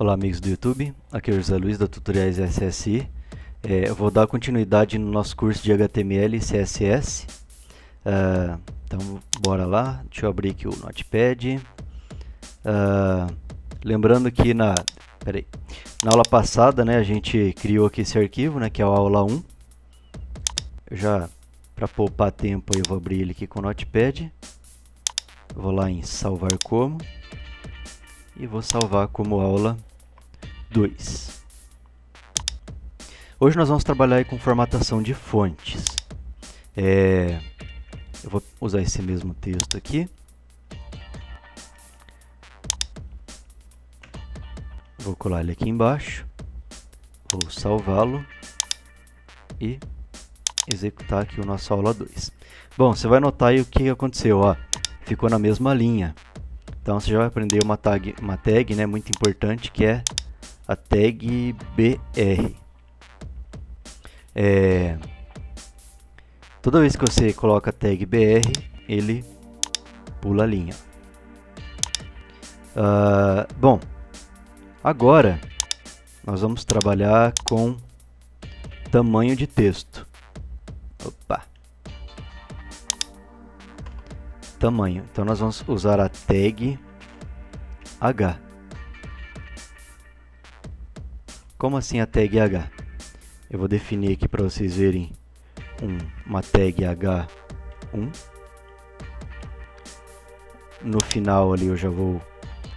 Olá amigos do YouTube, aqui é o José Luiz da Tutoriais SSI. É, eu vou dar continuidade no nosso curso de HTML e CSS. Uh, então bora lá, deixa eu abrir aqui o Notepad. Uh, lembrando que na, peraí, na aula passada né, a gente criou aqui esse arquivo, né, que é a aula 1. Eu já, para poupar tempo, eu vou abrir ele aqui com o Notepad. Vou lá em salvar como e vou salvar como aula 2. Hoje nós vamos trabalhar com formatação de fontes. É, eu vou usar esse mesmo texto aqui. Vou colar ele aqui embaixo. Vou salvá-lo e executar aqui o nosso aula 2. Bom, você vai notar aí o que aconteceu. Ó, ficou na mesma linha. Então você já vai aprender uma tag, uma tag né, muito importante que é a tag BR. É, toda vez que você coloca a tag BR, ele pula a linha. Uh, bom, agora nós vamos trabalhar com tamanho de texto. Opa! Tamanho. Então nós vamos usar a tag H. Como assim a tag H? Eu vou definir aqui para vocês verem um, uma tag H1. No final ali eu já vou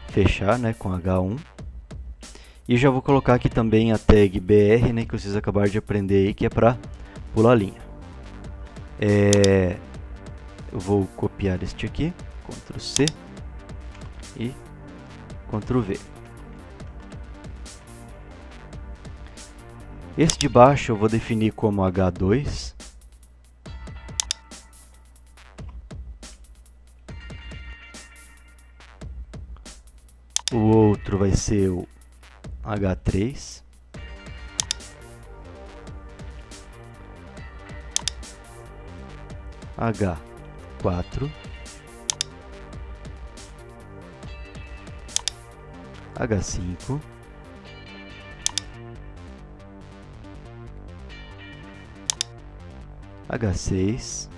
fechar né, com H1. E já vou colocar aqui também a tag BR, né, que vocês acabaram de aprender aí, que é para pular linha. É, eu vou copiar este aqui, Ctrl C e Ctrl V. Esse de baixo eu vou definir como H2. O outro vai ser o H3. H4. H5. H6.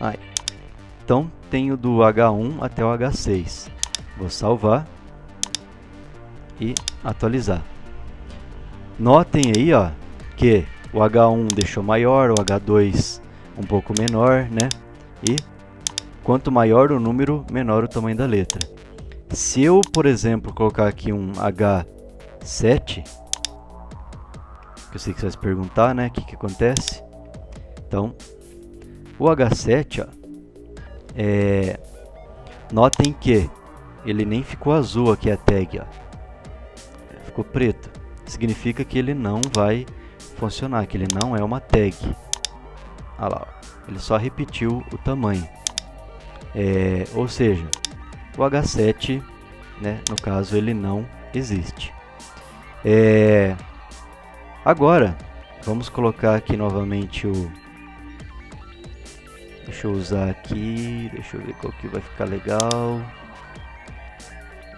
Aí. Então, tenho do H1 até o H6. Vou salvar e atualizar. Notem aí, ó, que o H1 deixou maior, o H2 um pouco menor, né? E quanto maior o número, menor o tamanho da letra. Se eu, por exemplo, colocar aqui um H7, que eu sei que você vai se perguntar, né, o que, que acontece. Então, o H7, ó, é, notem que ele nem ficou azul aqui a tag, ó, ficou preto. Significa que ele não vai funcionar, que ele não é uma tag. Olha lá, ó, ele só repetiu o tamanho. É, ou seja, o H7, né, no caso, ele não existe. É, Agora, vamos colocar aqui novamente o... Deixa eu usar aqui, deixa eu ver qual que vai ficar legal.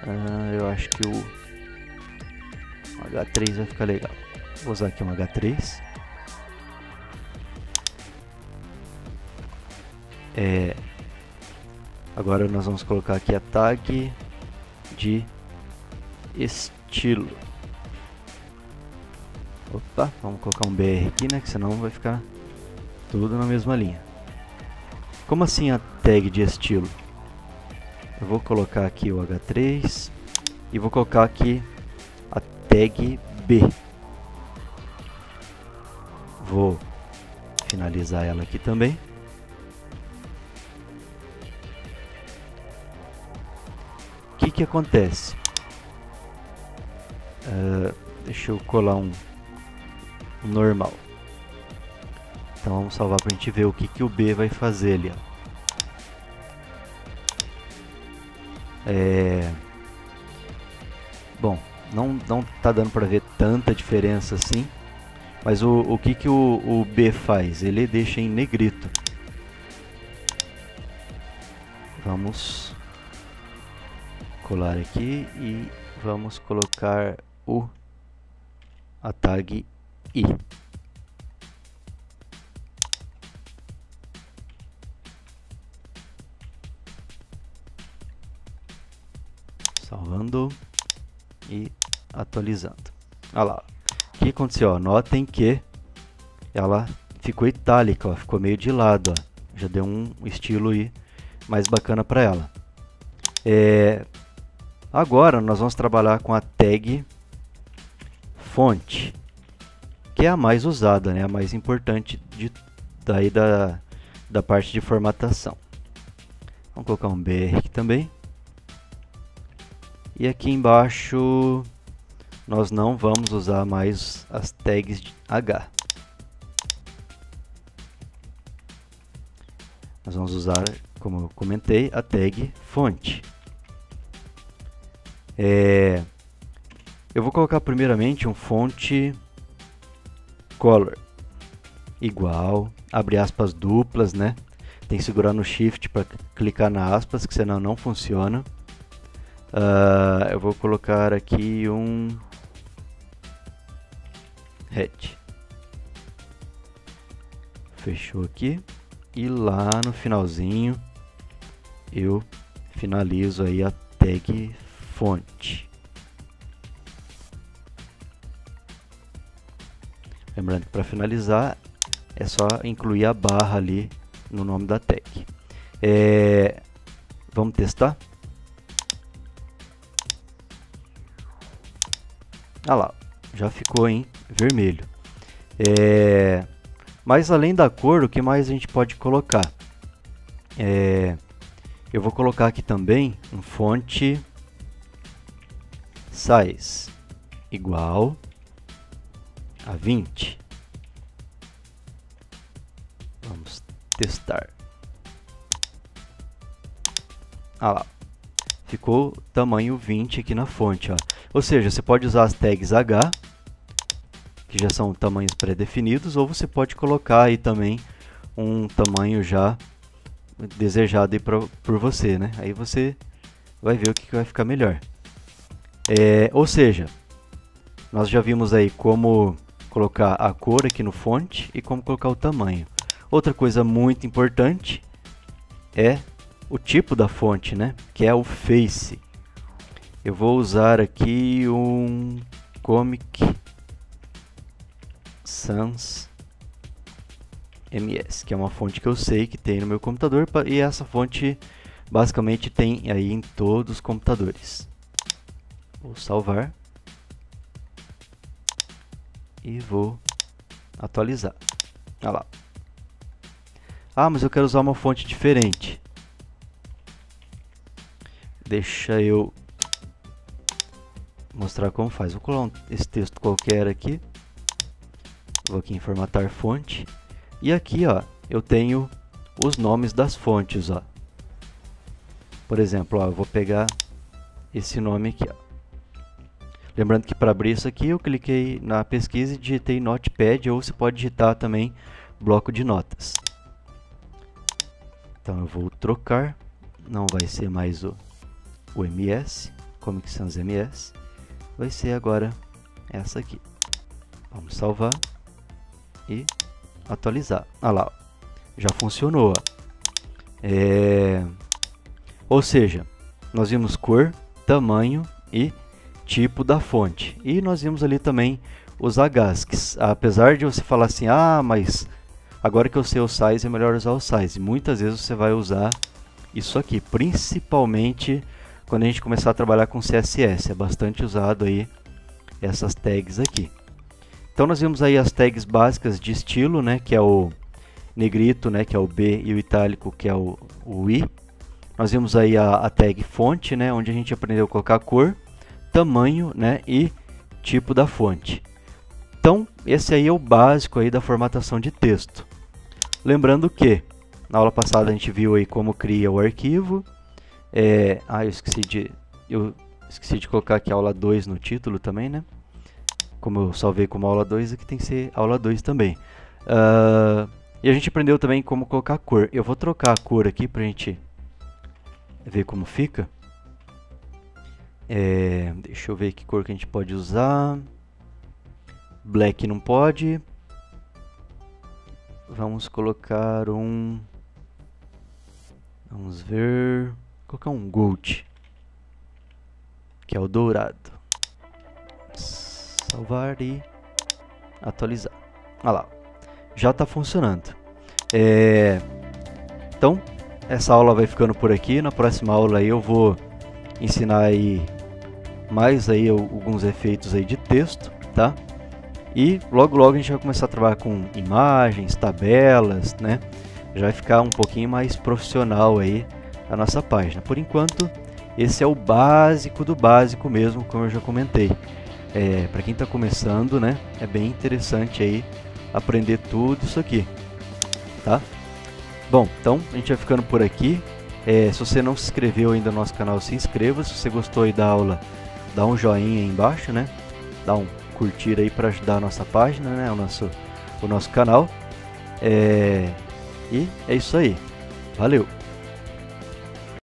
Ah, eu acho que o H3 vai ficar legal. Vou usar aqui um H3. É, agora nós vamos colocar aqui a tag de estilo. Opa, vamos colocar um BR aqui, né? Que senão vai ficar tudo na mesma linha. Como assim a tag de estilo? Eu vou colocar aqui o H3 e vou colocar aqui a tag B. Vou finalizar ela aqui também. O que que acontece? Uh, deixa eu colar um normal. Então vamos salvar para a gente ver o que, que o B vai fazer ali. Ó. É... Bom, não, não tá dando para ver tanta diferença assim. Mas o, o que, que o, o B faz? Ele deixa em negrito. Vamos colar aqui e vamos colocar o a tag i. Salvando e atualizando. Olha lá. O que aconteceu? Ó, notem que ela ficou itálica, ó, ficou meio de lado. Ó. Já deu um estilo aí mais bacana para ela. É, agora nós vamos trabalhar com a tag fonte, é a mais usada, né, a mais importante de, daí da, da parte de formatação. Vamos colocar um BR aqui também. E aqui embaixo nós não vamos usar mais as tags de H. Nós vamos usar, como eu comentei, a tag fonte. É, eu vou colocar primeiramente um fonte color igual, abre aspas duplas, né? Tem que segurar no shift para clicar na aspas, que senão não funciona. Uh, eu vou colocar aqui um head. Fechou aqui. E lá no finalzinho eu finalizo aí a tag fonte. Lembrando que para finalizar é só incluir a barra ali no nome da tag. É, vamos testar? Ah lá, já ficou em vermelho. É, mas além da cor, o que mais a gente pode colocar? É, eu vou colocar aqui também um fonte size igual a 20. Vamos testar. Ah lá, ficou tamanho 20 aqui na fonte. Ó. Ou seja, você pode usar as tags H, que já são tamanhos pré-definidos, ou você pode colocar aí também um tamanho já desejado aí pra, por você, né? Aí você vai ver o que, que vai ficar melhor. É, ou seja, nós já vimos aí como colocar a cor aqui no fonte e como colocar o tamanho. Outra coisa muito importante é o tipo da fonte, né? Que é o face. Eu vou usar aqui um Comic Sans MS, que é uma fonte que eu sei que tem no meu computador e essa fonte basicamente tem aí em todos os computadores. Vou salvar e vou atualizar. Olha lá. Ah, mas eu quero usar uma fonte diferente. Deixa eu mostrar como faz. Vou colar esse texto qualquer aqui. Vou aqui em formatar fonte. E aqui, ó, eu tenho os nomes das fontes, ó. Por exemplo, ó, eu vou pegar esse nome aqui, ó. Lembrando que para abrir isso aqui eu cliquei na pesquisa e digitei Notepad ou você pode digitar também bloco de notas. Então eu vou trocar, não vai ser mais o, o MS, Comic Sans MS, vai ser agora essa aqui. Vamos salvar e atualizar. Olha lá, já funcionou. É... Ou seja, nós vimos cor, tamanho e tipo da fonte. E nós vimos ali também os Hs, apesar de você falar assim, ah, mas agora que eu sei o size é melhor usar o size. Muitas vezes você vai usar isso aqui, principalmente quando a gente começar a trabalhar com CSS, é bastante usado aí essas tags aqui. Então nós vimos aí as tags básicas de estilo, né, que é o negrito, né, que é o B, e o itálico, que é o, o I. Nós vimos aí a, a tag fonte, né, onde a gente aprendeu a colocar cor tamanho né, e tipo da fonte. Então, esse aí é o básico aí da formatação de texto. Lembrando que, na aula passada a gente viu aí como cria o arquivo. É, ah, eu esqueci de, eu esqueci de colocar aqui aula 2 no título também, né? Como eu salvei como aula 2, aqui tem que ser aula 2 também. Uh, e a gente aprendeu também como colocar cor. Eu vou trocar a cor aqui para a gente ver como fica. É, deixa eu ver que cor que a gente pode usar. Black não pode. Vamos colocar um... Vamos ver... Vou colocar um Gold. Que é o dourado. Salvar e atualizar. Olha lá. Já está funcionando. É... Então, essa aula vai ficando por aqui. Na próxima aula eu vou ensinar aí mais aí alguns efeitos aí de texto, tá? E logo logo a gente vai começar a trabalhar com imagens, tabelas, né? Já vai ficar um pouquinho mais profissional aí a nossa página. Por enquanto, esse é o básico do básico mesmo, como eu já comentei. É, Para quem está começando, né? É bem interessante aí aprender tudo isso aqui, tá? Bom, então a gente vai ficando por aqui. É, se você não se inscreveu ainda no nosso canal, se inscreva. Se você gostou aí da aula, dá um joinha aí embaixo, né? Dá um curtir aí para ajudar a nossa página, né? O nosso, o nosso canal. É... E é isso aí. Valeu!